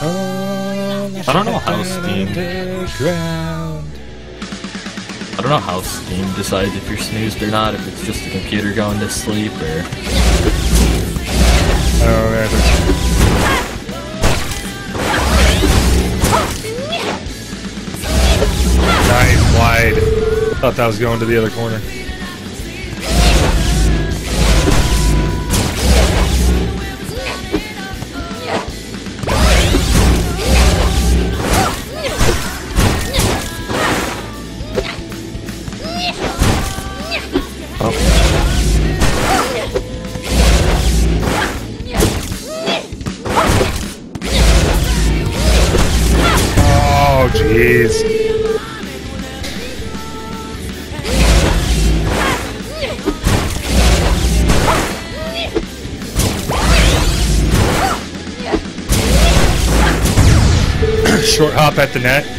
I don't know how Steam. I don't know how Steam decides if you're snoozed or not. If it's just the computer going to sleep or. Oh, yeah. Nice, wide. Thought that was going to the other corner. Hop at the net.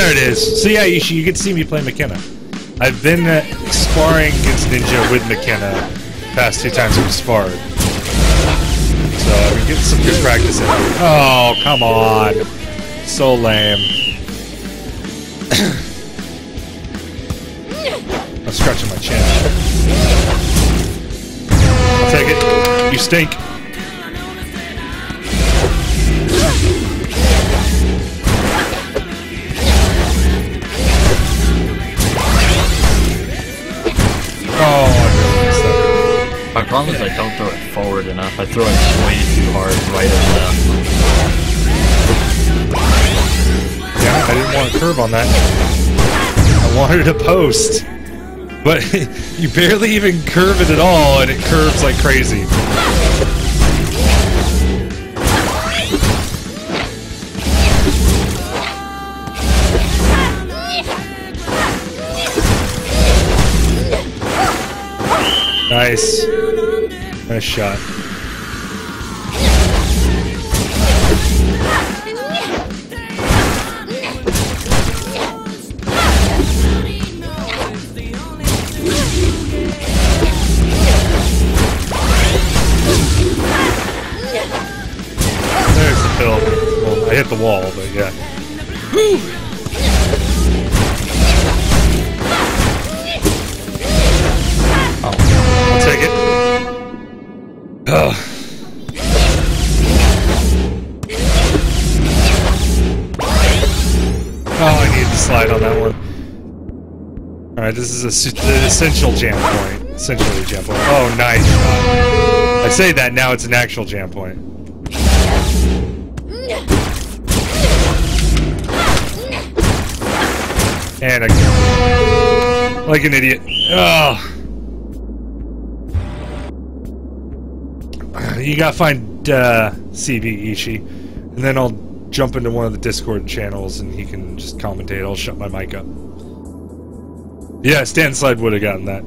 There it is. So yeah, Ishi, you get to see me play Makenna. I've been uh, sparring against Ninja with Makenna past two times we've sparred. So I've been getting some good practice in. Oh, come on. So lame. I'm scratching my chin. I'll take it. You stink. Problem is I don't throw it forward enough. I throw it way too hard right or left. Yeah, I didn't want a curve on that. I wanted a post. But you barely even curve it at all, and it curves like crazy. Nice. Nice shot. There's the pill. Well, I hit the wall, but yeah. Ugh. Oh, I need to slide on that one. Alright, this is a, the essential jam point. Essentially jam point. Oh, nice. I say that, now it's an actual jam point. And I Like an idiot. Ugh. You gotta find uh, CV Ishii, and then I'll jump into one of the Discord channels and he can just commentate. I'll shut my mic up. Yeah, Stan Slide would have gotten that.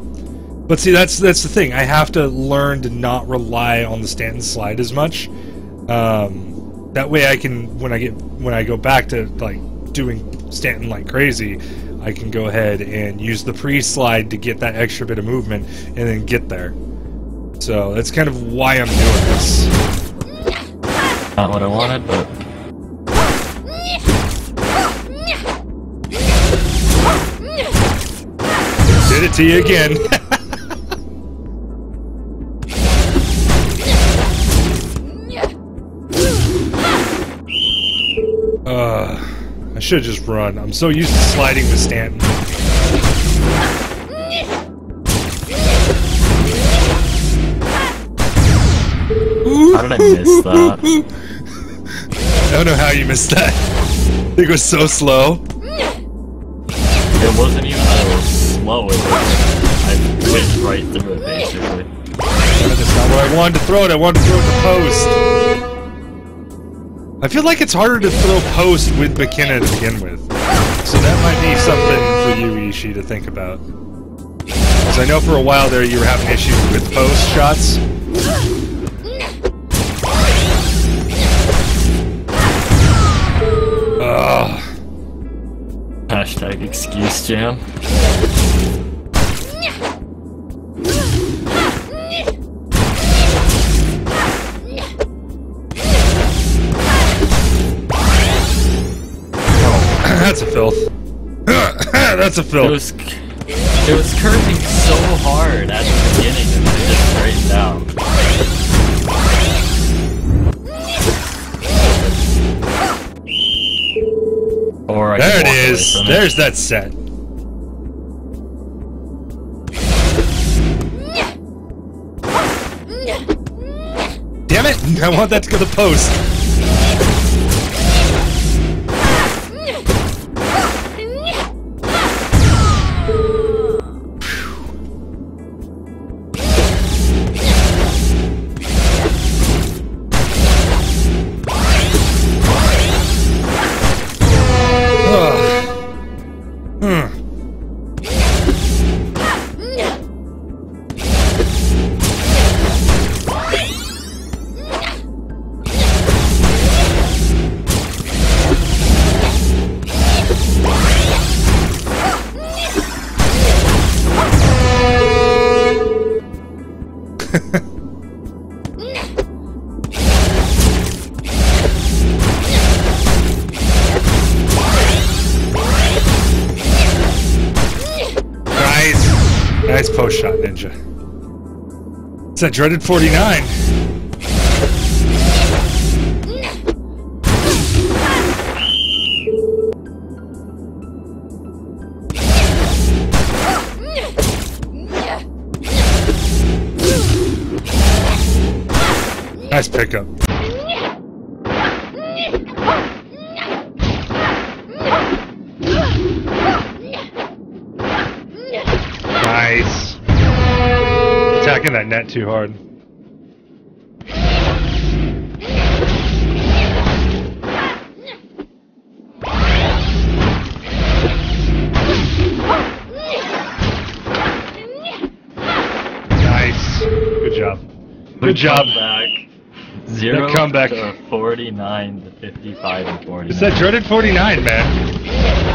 But see, that's that's the thing. I have to learn to not rely on the Stanton slide as much. Um, that way, I can when I get when I go back to like doing Stanton like crazy, I can go ahead and use the pre-slide to get that extra bit of movement and then get there. So that's kind of why I'm doing this. Not what I wanted, but Did it to you again. uh, I should have just run. I'm so used to sliding with Stanton. Did I miss that? I don't know how you missed that. It was so slow. It wasn't even that it was slow. It was I went right through it basically. The Not I wanted to throw it. I wanted to throw it to post. I feel like it's harder to throw post with Makenna to begin with. So that might be something for you, Ishii, to think about. Because I know for a while there you were having issues with post shots. Hashtag excuse jam. That's a filth. That's a It filth. was it was curving so hard at the beginning and it just straightened out. Or I There can it walk away is. from There's that set. Damn it! I want that to go to the post. It's that dreaded 49. Nice pickup. That too hard. Nice. Good job. Good job. Zero comeback. to 49 to 55 and 49. It's that dreaded 49, man.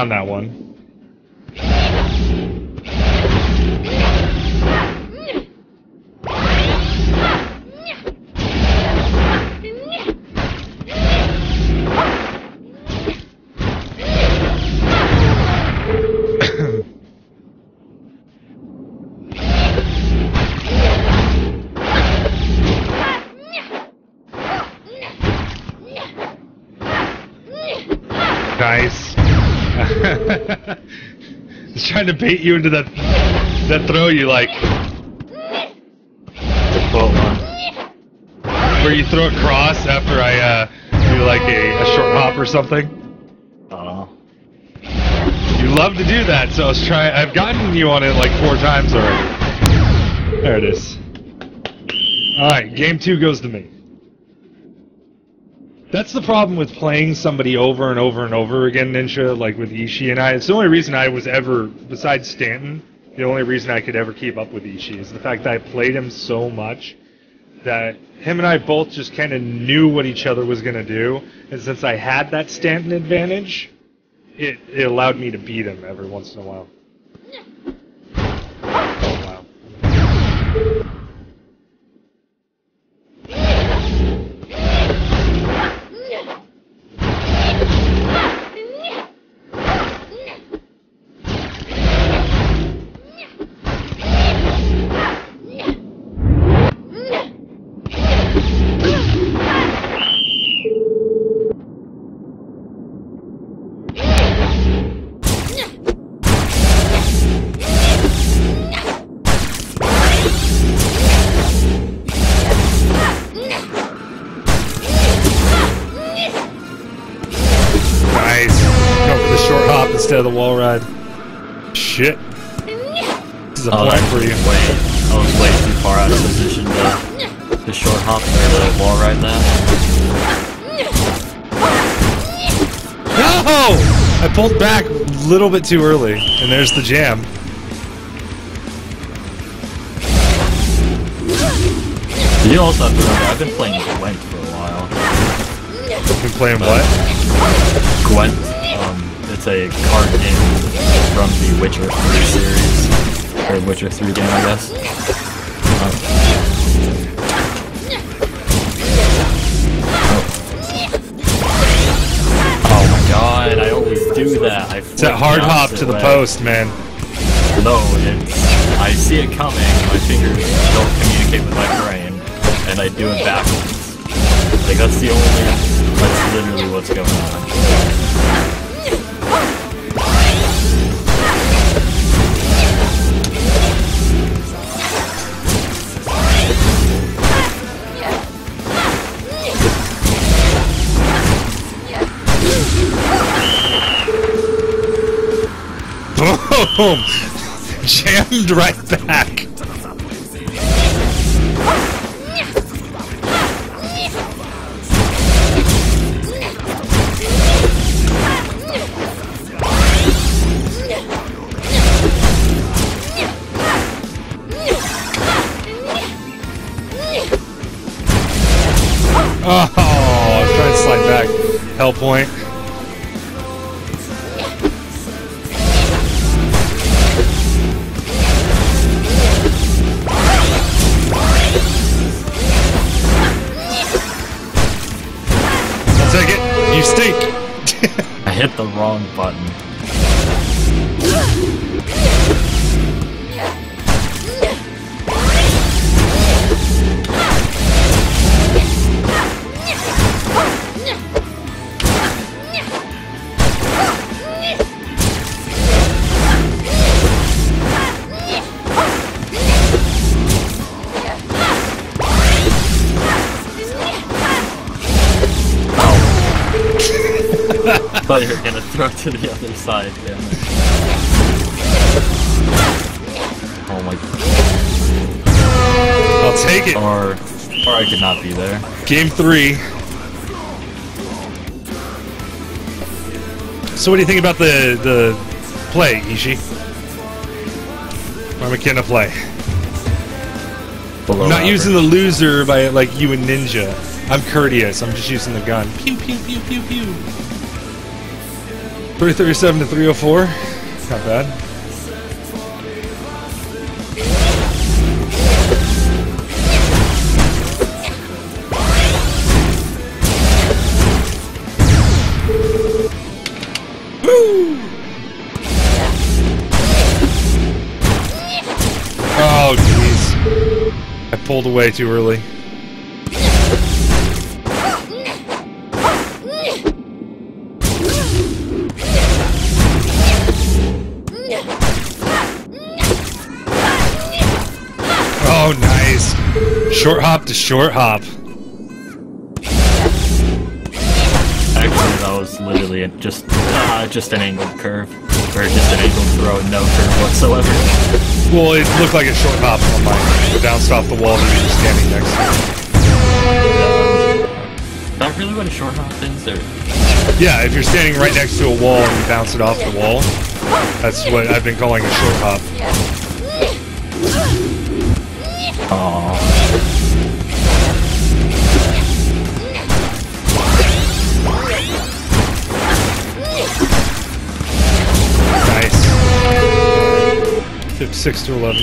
Ran that one. Trying to bait you into that that throw you like, where you throw a cross after I uh, do like a, a short hop or something. Oh. You love to do that, so I was trying. I've gotten you on it like four times already. There it is. All right, game two goes to me. That's the problem with playing somebody over and over and over again, Ninja, like with Ishii and I. It's the only reason I was ever, besides Stanton, the only reason I could ever keep up with Ishii is the fact that I played him so much that him and I both just kind of knew what each other was going to do. And since I had that Stanton advantage, it, it allowed me to beat him every once in a while. Is a Oh, that for you. way, I was way too far out of position to, to short hop or the wall ride that. No! I pulled back a little bit too early, and there's the jam. You also have to remember, I've been playing Gwent for a while. you Been playing what? Gwent, um, it's a card game from the Witcher 3 series. Or Witcher 3 game, I guess. Um, Oh my god, I always do that. I It's that hard hop to the post, man. No, it's, I see it coming, my fingers don't communicate with my brain, and I do it backwards. Like, that's the only, that's literally what's going on. Boom! Jammed right back. Oh, I was trying to slide back. Hell point. Hit the wrong button. Thought you were gonna throw to the other side, damn it. Oh my God. I'll take it. or or I could not be there. Game three. So what do you think about the the play, Ishi? Or Makenna play? Below I'm not average. using the loser by like you and Ninja. I'm courteous. I'm just using the gun. Pew pew pew pew pew. 337 to 304. Not bad. Oh jeez. I pulled away too early. Short hop to short hop. Actually, that was literally a- just uh, just an angled curve, or just an angled throw, no curve whatsoever. Well, it looked like a short hop on mine. It bounced off the wall that you were standing next to. Is that really what a short hop is? Or Yeah, if you're standing right next to a wall and you bounce it off the wall, that's what I've been calling a short hop. 56 to 11.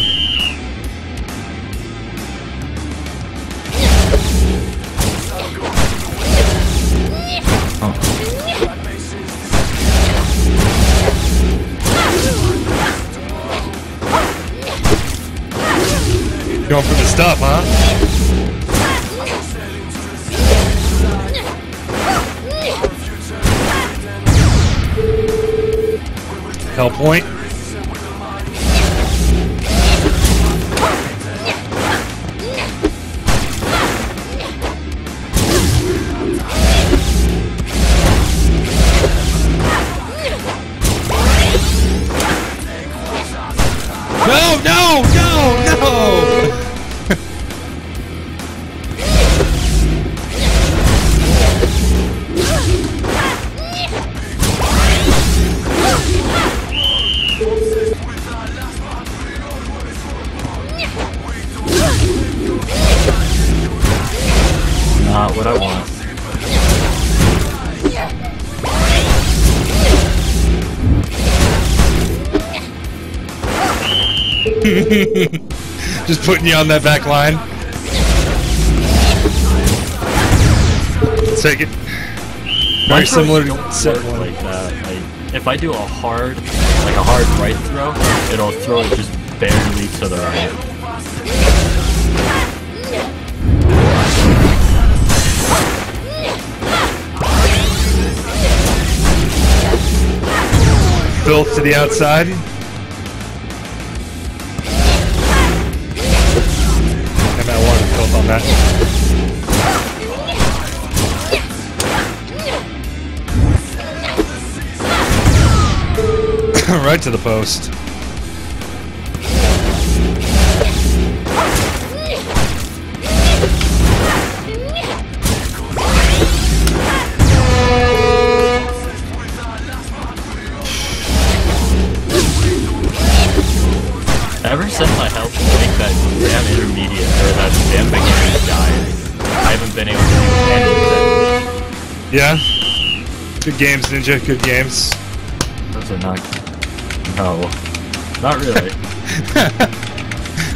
Going for the stuff, huh? Hell point. No, no, no, no. Putting you on that back line. Take it. Very similar to set one. like that. Like, if I do a hard, like a hard right throw, it'll throw it just barely to the right. Built to the outside. That. right to the post. Ever since I helped that damn intermediate or that damn beginner die, I haven't been able to do anything. Yeah. Good games, Ninja. Good games. Those are not. No, not really.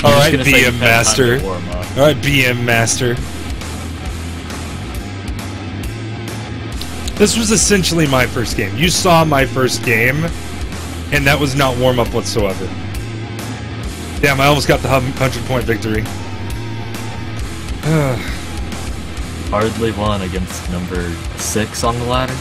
All I'm right, just BM you've had time to Master. warm up. All right, BM Master. This was essentially my first game. You saw my first game, and that was not warm up whatsoever. Damn, I almost got the hun- 100 point victory. Hardly won against number six on the ladder.